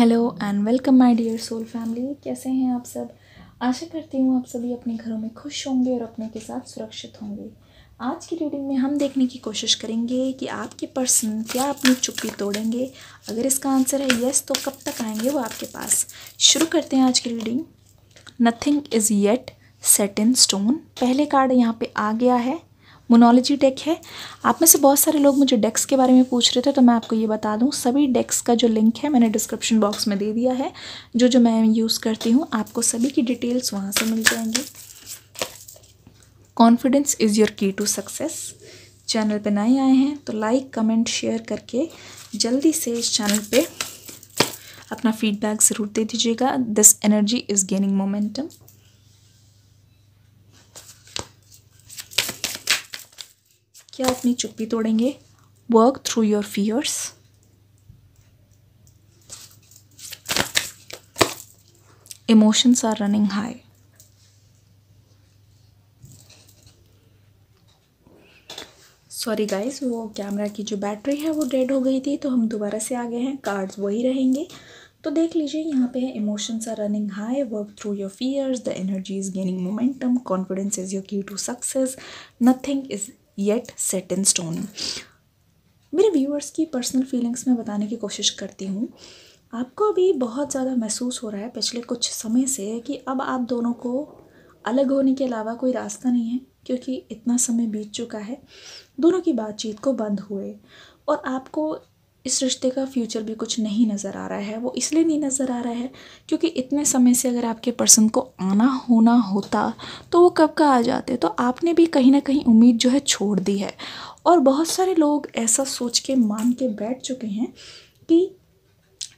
Hello and welcome my dear soul family. कैसे हैं आप सब? आशा करती हूँ आप सभी अपने घरों में खुश होंगे और अपने के साथ सुरक्षित होंगे। आज की रीडिंग में हम देखने की कोशिश करेंगे कि आपके पर्सन क्या अपनी चुप्पी तोड़ेंगे। अगर इसका आंसर है यस तो कब तक आएँगे वो आपके पास? शुरू करते हैं आज की reading. Nothing is yet set in stone पहले कार्ड यहाँ पे आ गया है। मोनोलॉजी डेक है। आप में से बहुत सारे लोग मुझे डेक्स के बारे में पूछ रहे थे तो मैं आपको ये बता दूँ, सभी डेक्स का जो लिंक है मैंने डिस्क्रिप्शन बॉक्स में दे दिया है। जो जो मैं यूज़ करती हूँ, आपको सभी की डिटेल्स वहाँ से मिल जाएँगी। Confidence is your key to success channel पे नए आए हैं तो लाइक कमेंट शेयर करके जल्दी से इस चैनल पे अपना फीडबैक ज़रूर दे दीजिएगा। This energy is gaining momentum क्या अपनी चुप्पी तोड़ेंगे? Work through your fears emotions are running high sorry guys वो कैमरा की जो बैटरी है वो डेड हो गई थी तो हम दोबारा से आ गए हैं। कार्ड्स वही रहेंगे। तो देख लीजिए, यहाँ पे है emotions are running high work through your fears the energy is gaining momentum confidence is your key to success nothing is yet set in stone मेरे व्यूअर्स की पर्सनल फीलिंग्स में बताने की कोशिश करती हूँ। आपको अभी बहुत ज़्यादा महसूस हो रहा है पिछले कुछ समय से कि अब आप दोनों को अलग होने के अलावा कोई रास्ता नहीं है, क्योंकि इतना समय बीत चुका है। दोनों की बातचीत को बंद हुए और आपको इस रिश्ते का फ्यूचर भी कुछ नहीं नज़र आ रहा है, वो इसलिए नहीं नज़र आ रहा है क्योंकि इतने समय से अगर आपके पर्सन को आना होना होता तो वो कब का आ जाते? तो आपने भी कहीं ना कहीं उम्मीद जो है छोड़ दी है। और बहुत सारे लोग ऐसा सोच के, मान के बैठ चुके हैं कि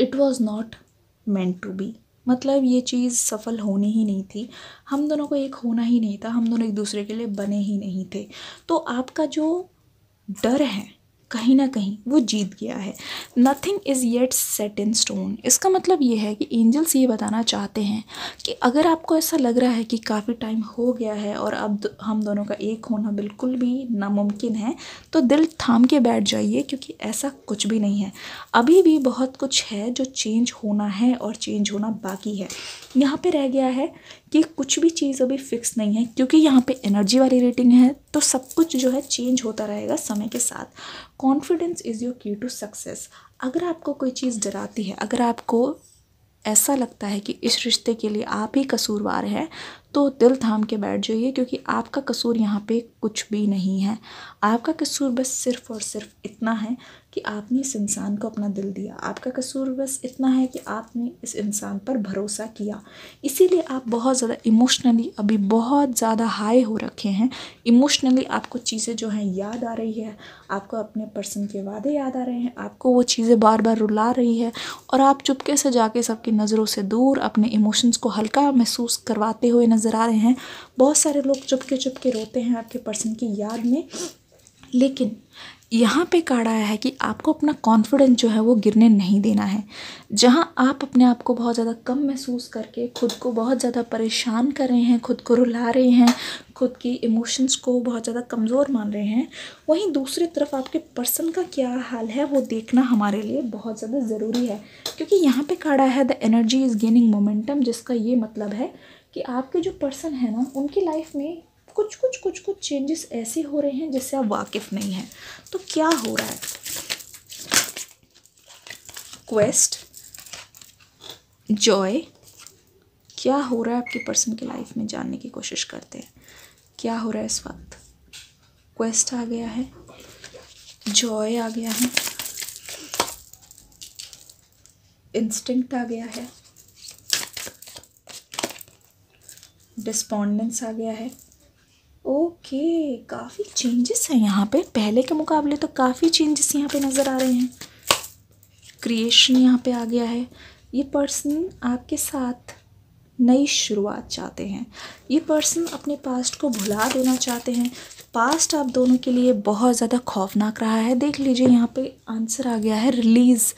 it was not meant to be मतलब ये चीज़ सफल होनी ही नहीं थी। हम दोनों को एक होना ही नहीं था, हम दोनों एक दूसरे के लिए बने ही नहीं थे। तो आपका जो डर है कहीं ना कहीं वो जीत गया है। Nothing is yet set in stone इसका मतलब ये है कि एंजल्स ये बताना चाहते हैं कि अगर आपको ऐसा लग रहा है कि काफ़ी टाइम हो गया है और अब हम दोनों का एक होना बिल्कुल भी नामुमकिन है तो दिल थाम के बैठ जाइए क्योंकि ऐसा कुछ भी नहीं है। अभी भी बहुत कुछ है जो चेंज होना है और चेंज होना बाकी है। यहाँ पे रह गया है कि कुछ भी चीज़ अभी फिक्स नहीं है, क्योंकि यहाँ पे एनर्जी वाली रेटिंग है तो सब कुछ जो है चेंज होता रहेगा समय के साथ। Confidence is your key to success अगर आपको कोई चीज़ डराती है, अगर आपको ऐसा लगता है कि इस रिश्ते के लिए आप ही कसूरवार हैं तो दिल थाम के बैठ जाइए, क्योंकि आपका कसूर यहाँ पे कुछ भी नहीं है। आपका कसूर बस सिर्फ़ और सिर्फ़ इतना है कि आपने इस इंसान को अपना दिल दिया। आपका कसूर बस इतना है कि आपने इस इंसान पर भरोसा किया। इसीलिए आप बहुत ज़्यादा इमोशनली अभी बहुत ज़्यादा हाई हो रखे हैं। इमोशनली आपको चीज़ें जो हैं याद आ रही है, आपको अपने पर्सन के वादे याद आ रहे हैं, आपको वो चीज़ें बार बार रुला रही है और आप चुपके से जाके सबकी नज़रों से दूर अपने इमोशंस को हल्का महसूस करवाते हुए नज़र आ रहे हैं। बहुत सारे लोग चुपके चुपके रोते हैं आपके पर्सन की याद में। लेकिन यहाँ पे कार्ड आया है कि आपको अपना कॉन्फिडेंस जो है वो गिरने नहीं देना है। जहाँ आप अपने आप को बहुत ज़्यादा कम महसूस करके खुद को बहुत ज़्यादा परेशान कर रहे हैं, खुद को रुला रहे हैं, खुद की इमोशंस को बहुत ज़्यादा कमज़ोर मान रहे हैं, वहीं दूसरी तरफ़ आपके पर्सन का क्या हाल है वो देखना हमारे लिए बहुत ज़्यादा ज़रूरी है। क्योंकि यहाँ पे कार्ड आया है the energy is gaining momentum जिसका ये मतलब है कि आपके जो पर्सन है ना, उनकी लाइफ में कुछ कुछ कुछ कुछ चेंजेस ऐसे हो रहे हैं जिससे आप वाकिफ़ नहीं हैं। तो क्या हो रहा है? क्वेस्ट जॉय क्या हो रहा है आपके पर्सन की लाइफ में जानने की कोशिश करते हैं? क्या हो रहा है इस वक्त? क्वेस्ट आ गया है। जॉय आ गया है। इंस्टिंक्ट आ गया है। डिस्पॉन्डेंस आ गया है। ओके काफ़ी चेंजेस हैं यहाँ पे। पहले के मुकाबले तो काफ़ी चेंजेस यहाँ पे नज़र आ रहे हैं। क्रिएशन यहाँ पे आ गया है। ये पर्सन आपके साथ नई शुरुआत चाहते हैं। ये पर्सन अपने पास्ट को भुला देना चाहते हैं। पास्ट आप दोनों के लिए बहुत ज़्यादा खौफनाक रहा है। देख लीजिए यहाँ पे आंसर आ गया है रिलीज़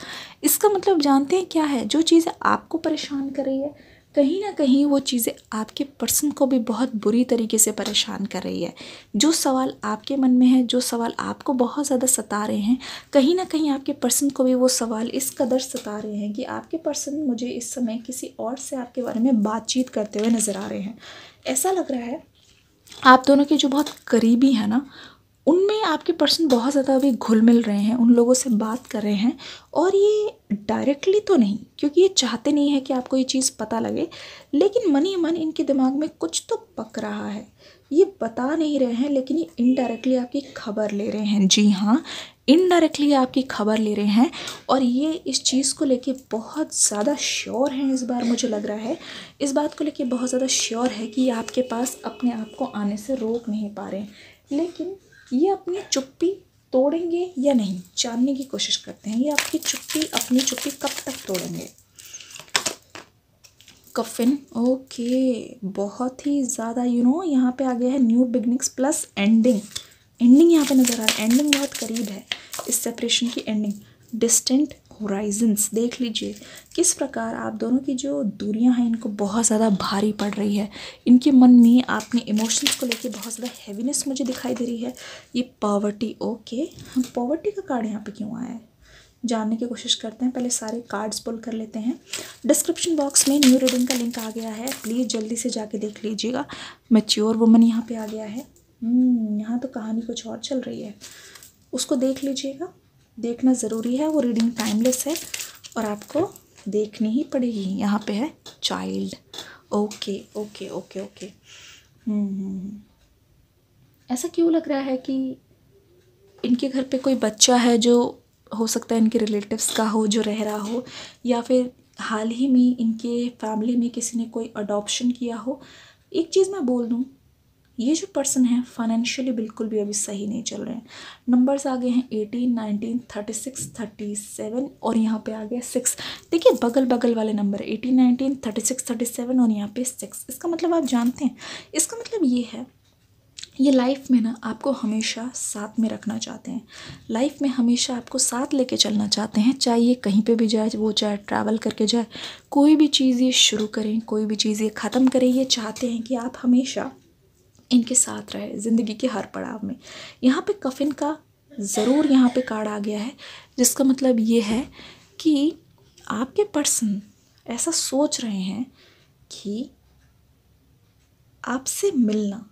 इसका मतलब जानते हैं क्या है? जो चीज़ें आपको परेशान कर रही है कहीं ना कहीं वो चीज़ें आपके पर्सन को भी बहुत बुरी तरीके से परेशान कर रही है। जो सवाल आपके मन में है, जो सवाल आपको बहुत ज़्यादा सता रहे हैं, कहीं ना कहीं आपके पर्सन को भी वो सवाल इस कदर सता रहे हैं कि आपके पर्सन मुझे इस समय किसी और से आपके बारे में बातचीत करते हुए नज़र आ रहे हैं। ऐसा लग रहा है आप दोनों के जो बहुत करीबी हैं ना उनमें आपके पर्सन बहुत ज़्यादा अभी घुल मिल रहे हैं, उन लोगों से बात कर रहे हैं और ये डायरेक्टली तो नहीं, क्योंकि ये चाहते नहीं है कि आपको ये चीज़ पता लगे, लेकिन मन ही मन इनके दिमाग में कुछ तो पक रहा है। ये बता नहीं रहे हैं, लेकिन ये इनडायरेक्टली आपकी खबर ले रहे हैं। जी हाँ इनडायरेक्टली आपकी खबर ले रहे हैं और ये इस चीज़ को लेके बहुत ज़्यादा श्योर हैं इस बार, मुझे लग रहा है। इस बात को लेके बहुत ज़्यादा श्योर है कि ये आपके पास अपने आप को आने से रोक नहीं पा रहे लेकिन ये अपनी चुप्पी तोड़ेंगे या नहीं? जानने की कोशिश करते हैं। ये आपकी चुप्पी, अपनी चुप्पी कब तक तोड़ेंगे? Coffin, okay. बहुत ही ज़्यादा यू नो यहाँ पे आ गया है new beginnings plus ending ending यहाँ पे नज़र आ रहा है। एंडिंग बहुत करीब है। इस सेपरेशन की एंडिंग डिस्टेंट होराइजन्स देख लीजिए। किस प्रकार आप दोनों की जो दूरियाँ हैं इनको बहुत ज़्यादा भारी पड़ रही है। इनके मन में आपने इमोशंस को लेके बहुत ज़्यादा हैवीनेस मुझे दिखाई दे रही है। ये पॉवर्टी ओके हम पॉवर्टी का कार्ड यहाँ पे क्यों आया है? जानने की कोशिश करते हैं। पहले सारे कार्ड्स पुल कर लेते हैं। डिस्क्रिप्शन बॉक्स में न्यू रीडिंग का लिंक आ गया है। प्लीज़ जल्दी से जाके देख लीजिएगा। मेच्योर वुमन यहाँ पे आ गया है। हम्म, यहाँ तो कहानी कुछ और चल रही है। उसको देख लीजिएगा। देखना ज़रूरी है, वो रीडिंग टाइमलेस है और आपको देखनी ही पड़ेगी। यहाँ पे है child okay okay okay okay ऐसा क्यों लग रहा है कि इनके घर पे कोई बच्चा है जो हो सकता है इनके रिलेटिव्स का हो, जो रह रहा हो, या फिर हाल ही में इनके फैमिली में किसी ने कोई अडॉप्शन किया हो? एक चीज़ मैं बोल दूँ ये जो पर्सन है फाइनेंशियली बिल्कुल भी अभी सही नहीं चल रहे हैं। नंबर्स आ गए हैं eighteen nineteen thirty six thirty seven और यहाँ पे आ गया सिक्स देखिए बगल बगल वाले number eighteen nineteen thirty six thirty seven और यहाँ पे सिक्स इसका मतलब आप जानते हैं। इसका मतलब ये है, ये लाइफ में ना आपको हमेशा साथ में रखना चाहते हैं। लाइफ में हमेशा आपको साथ लेके चलना चाहते हैं, चाहे ये कहीं पे भी जाए, वो चाहे ट्रैवल करके जाए। कोई भी चीज़ ये शुरू करें, कोई भी चीज़ ये ख़त्म करें, ये चाहते हैं कि आप हमेशा इनके साथ रहे, ज़िंदगी के हर पड़ाव में। यहाँ पे कफिन का ज़रूर यहाँ पे कार्ड आ गया है, जिसका मतलब ये है कि आपके पर्सन ऐसा सोच रहे हैं कि आपसे मिलना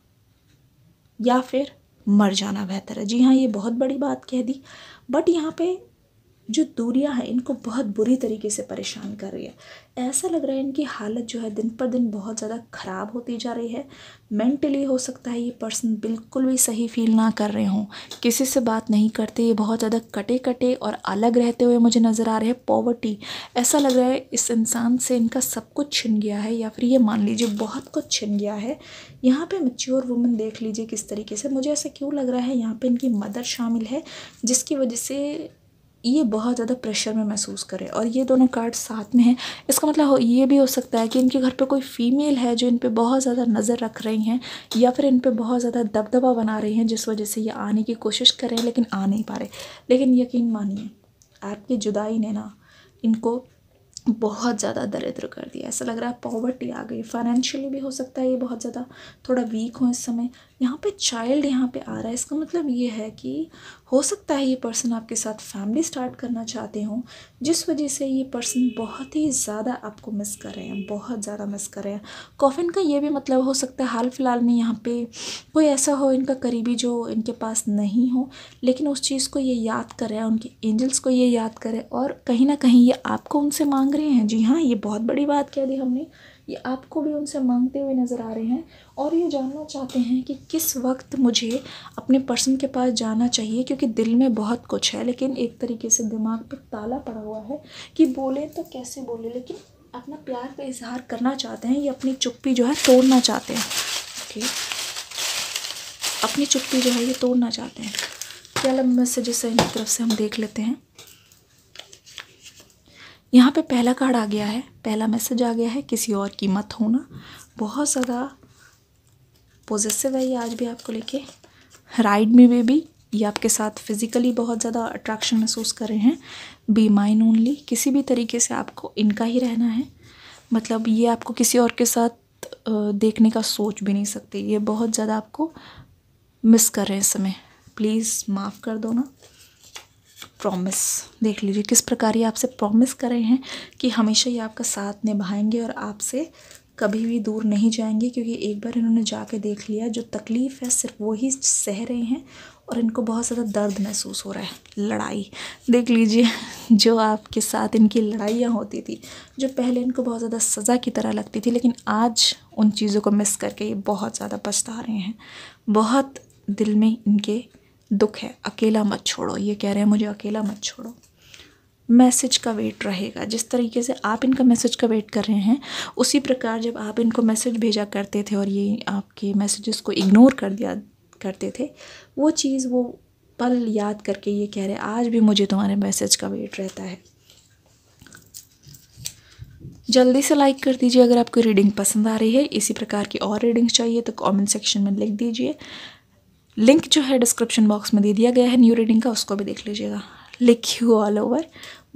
या फिर मर जाना बेहतर है। जी हाँ ये बहुत बड़ी बात कह दी, बट यहाँ पे जो दूरियाँ हैं, इनको बहुत बुरी तरीके से परेशान कर रही है। ऐसा लग रहा है इनकी हालत जो है दिन पर दिन बहुत ज़्यादा ख़राब होती जा रही है। मेंटली हो सकता है ये पर्सन बिल्कुल भी सही फील ना कर रहे हों। किसी से बात नहीं करते, ये बहुत ज़्यादा कटे कटे और अलग रहते हुए मुझे नज़र आ रहे हैं। पॉवर्टी ऐसा लग रहा है इस इंसान से इनका सब कुछ छिन गया है या फिर ये मान लीजिए बहुत कुछ छिन गया है। यहाँ पर मच्योर वुमन देख लीजिए किस तरीके से। मुझे ऐसा क्यों लग रहा है? यहाँ पर इनकी मदर शामिल है, जिसकी वजह से ये बहुत ज़्यादा प्रेशर में महसूस करें। और ये दोनों कार्ड साथ में हैं। इसका मतलब ये भी हो सकता है कि इनके घर पे कोई फ़ीमेल है जो इन पे बहुत ज़्यादा नज़र रख रही हैं या फिर इन पे बहुत ज़्यादा दबदबा बना रही हैं जिस वजह से ये आने की कोशिश कर रहे हैं लेकिन आ नहीं पा रहे। लेकिन यकीन मानिए, आपकी जुदाई ने ना इनको बहुत ज़्यादा दरिद्र कर दिया। ऐसा लग रहा है पॉवर्टी आ गई। फाइनेंशियली भी हो सकता है ये बहुत ज़्यादा थोड़ा वीक हो इस समय। यहाँ पे चाइल्ड यहाँ पे आ रहा है, इसका मतलब ये है कि हो सकता है ये पर्सन आपके साथ फैमिली स्टार्ट करना चाहते हों, जिस वजह से ये पर्सन बहुत ही ज़्यादा आपको मिस कर रहे हैं, बहुत ज़्यादा मिस कर रहे हैं। कॉफिन का ये भी मतलब हो सकता है हाल फ़िलहाल में यहाँ पे कोई ऐसा हो, इनका करीबी जो इनके पास नहीं हो, लेकिन उस चीज़ को ये याद करें उनके एंजल्स को ये याद करें और कहीं ना कहीं ये आपको उनसे मांग रहे हैं। जी हाँ ये बहुत बड़ी बात कह दी हमने। ये आपको भी उनसे मांगते हुए नज़र आ रहे हैं और ये जानना चाहते हैं कि किस वक्त मुझे अपने पर्सन के पास जाना चाहिए, क्योंकि दिल में बहुत कुछ है, लेकिन एक तरीके से दिमाग पर ताला पड़ा हुआ है कि बोले तो कैसे बोले, लेकिन अपना प्यार का इजहार करना चाहते हैं ये अपनी चुप्पी जो है तोड़ना चाहते हैं। ओके? अपनी चुप्पी जो है ये तोड़ना चाहते हैं। क्या लंबे मैसेजेस है इनकी तरफ़ से हम देख लेते हैं। यहाँ पे पहला कार्ड आ गया है, पहला मैसेज आ गया है, किसी और की मत होना। बहुत ज़्यादा पॉजिटिव है ये आज भी आपको लेके। राइड में वे भी ये आपके साथ फिज़िकली बहुत ज़्यादा अट्रैक्शन महसूस कर रहे हैं। बी माइन ओनली किसी भी तरीके से आपको इनका ही रहना है। मतलब ये आपको किसी और के साथ देखने का सोच भी नहीं सकते। ये बहुत ज़्यादा आपको मिस कर रहे हैं इस समय। प्लीज़ माफ़ कर दो ना। प्रॉमिस देख लीजिए, किस प्रकार ये आपसे प्रॉमिस कर रहे हैं कि हमेशा ये आपका साथ निभाएँगे और आपसे कभी भी दूर नहीं जाएँगे, क्योंकि एक बार इन्होंने जाके देख लिया, जो तकलीफ़ है सिर्फ़ वही सह रहे हैं और इनको बहुत ज़्यादा दर्द महसूस हो रहा है, लड़ाई। देख लीजिए, जो आपके साथ इनकी लड़ाइयाँ होती थी, जो पहले इनको बहुत ज़्यादा सज़ा की तरह लगती थी, लेकिन आज उन चीज़ों को मिस करके ये बहुत ज़्यादा पछता रहे हैं। बहुत दिल में इनके दुख है, अकेला मत छोड़ो, ये कह रहे हैं, मुझे अकेला मत छोड़ो। मैसेज का वेट रहेगा। जिस तरीके से आप इनका मैसेज का वेट कर रहे हैं, उसी प्रकार जब आप इनको मैसेज भेजा करते थे और ये आपके मैसेजेस को इग्नोर कर दिया करते थे, वो चीज़, वो पल याद करके ये कह रहे हैं, आज भी मुझे तुम्हारे मैसेज का वेट रहता है। जल्दी से लाइक कर दीजिए अगर आपको रीडिंग पसंद आ रही है। इसी प्रकार की और रीडिंग्स चाहिए तो कमेंट सेक्शन में लिख दीजिए। लिंक जो है डिस्क्रिप्शन बॉक्स में दे दिया गया है न्यू रीडिंग का, उसको भी देख लीजिएगा। लिख यू ऑल ओवर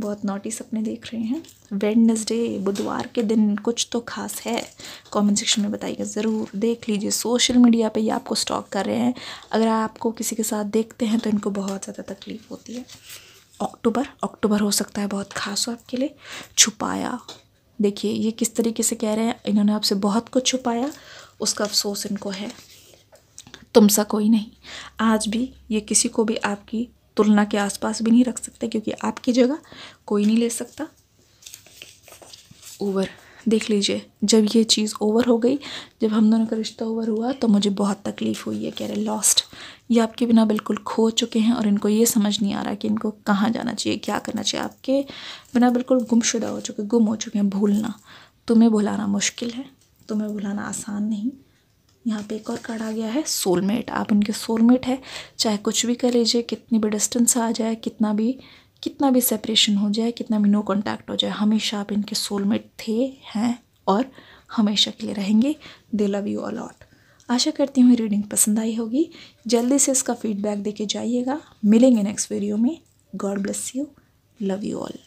बहुत नोटिस अपने देख रहे हैं। वेडनेसडे बुधवार के दिन कुछ तो खास है। कमेंट सेक्शन में बताइएगा ज़रूर। देख लीजिए सोशल मीडिया पे ये आपको स्टॉक कर रहे हैं। अगर आपको किसी के साथ देखते हैं तो इनको बहुत ज़्यादा तकलीफ़ होती है। अक्टूबर अक्टूबर हो सकता है बहुत खास हो आपके लिए। छुपाया। देखिए, ये किस तरीके से कह रहे हैं, इन्होंने आपसे बहुत कुछ छुपाया। उसका अफसोस इनको है। तुम सा कोई नहीं। आज भी ये किसी को भी आपकी तुलना के आसपास भी नहीं रख सकते, क्योंकि आपकी जगह कोई नहीं ले सकता। ओवर देख लीजिए, जब ये चीज़ ओवर हो गई, जब हम दोनों का रिश्ता ओवर हुआ तो मुझे बहुत तकलीफ़ हुई है, कह रहे लॉस्ट ये आपके बिना बिल्कुल खो चुके हैं, और इनको ये समझ नहीं आ रहा कि इनको कहाँ जाना चाहिए, क्या करना चाहिए। आपके बिना बिल्कुल गुमशुदा हो चुके, गुम हो चुके हैं, भूलना। तुम्हें भुलाना मुश्किल है, तुम्हें भुलाना आसान नहीं। यहाँ पे एक और कार्ड आ गया है सोलमेट आप इनके सोलमेट है, चाहे कुछ भी कर लीजिए, कितनी भी डिस्टेंस आ जाए, कितना भी कितना भी सेपरेशन हो जाए, कितना भी नो कॉन्टैक्ट हो जाए, हमेशा आप इनके सोलमेट थे, हैं और हमेशा के लिए रहेंगे। They love you a lot आशा करती हूँ रीडिंग पसंद आई होगी। जल्दी से इसका फीडबैक दे के जाइएगा। मिलेंगे नेक्स्ट वीडियो में। God bless you love you all